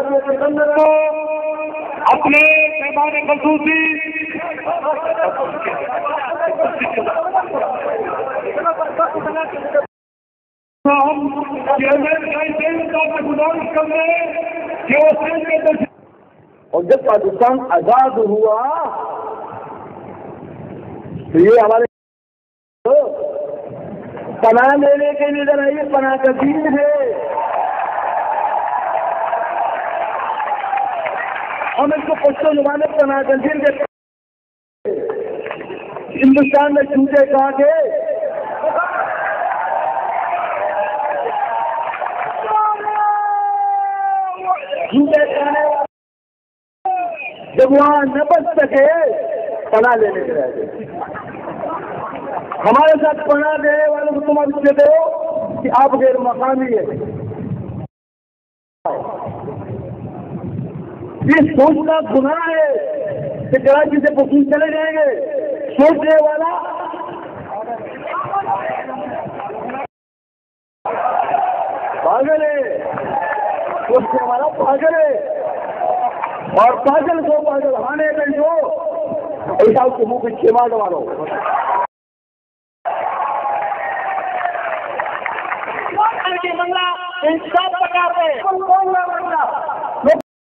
के सिकंदर को अपने पैमाने खसूसी हम हैं सेल के और जब पाकिस्तान आज़ाद हुआ तो ये हमारे पनाह लेने के लिए जरा पनाह का दिन है। हम इसको पश्चिम ज़ुबान पनाह का दिन के हिंदुस्तान में छूटे कहा के छूटे खाने जब वहाँ न बच सके, पना लेने के रह हमारे साथ पना देने वालों को तुम अब कहते हो कि आप गैर मकामी है। ये सोचना गुनाह है कि कराची से बुकिंग चले जाएँगे सोचने वाला। पागल है सोचने वाला पागल है। और पागल को पागल हाने में जो ऐसा उसके मुँह पे छेमा के बंगला? इंसाफ पका पे कौन बंदा